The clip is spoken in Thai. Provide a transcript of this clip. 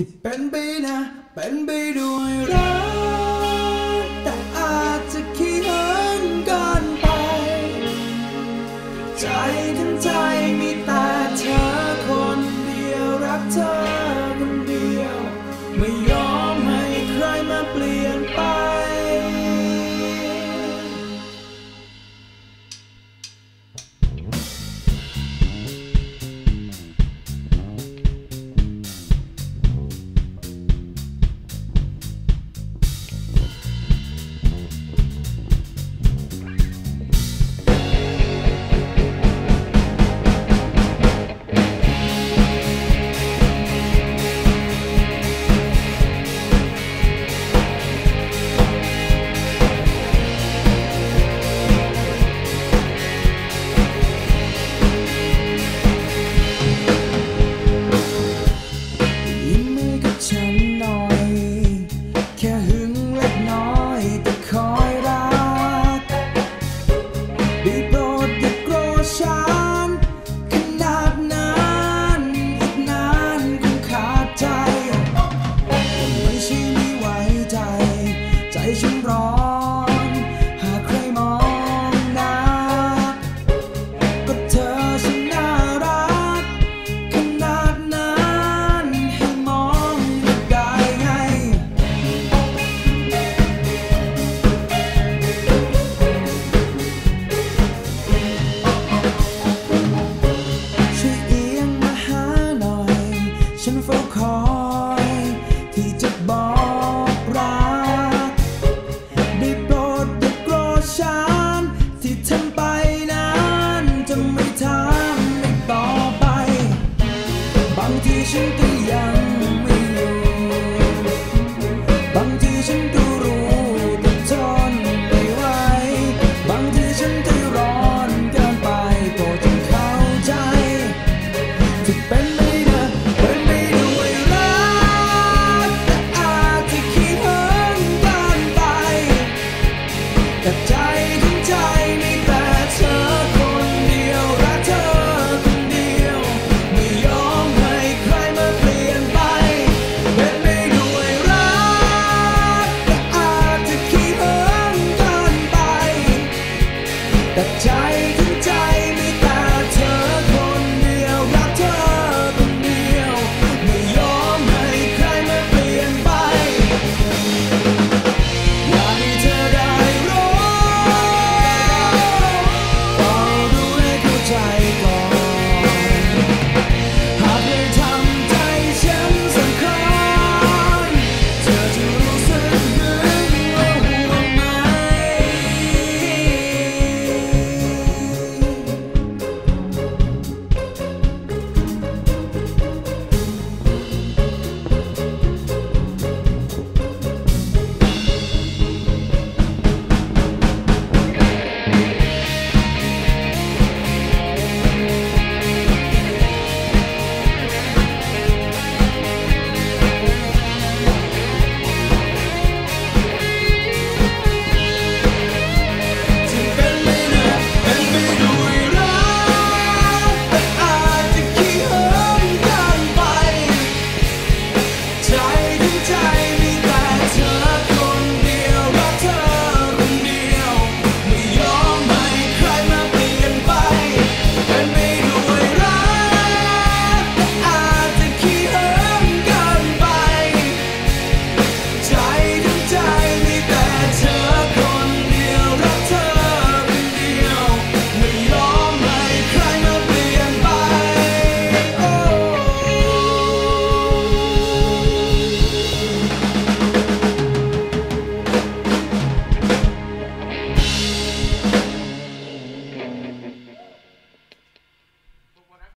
ที่เป็นไปนะ เป็นไปด้วยรัก no ที่จะบอกรักได้โปรดอย่าโกรธฉันที่ทำไปนั้นจะไม่ทำอีกต่อไป บางทีฉันก็ยังไม่รู้บางทีฉันก็ แต่ใจทั้งใจมีแต่เธอคนเดียวรักเธอคนเดียว ไม่ยอมให้ใครมาเปลี่ยนไป เป็นไปด้วยรักแต่อาจะขี้เหินกินไป แต่ใจ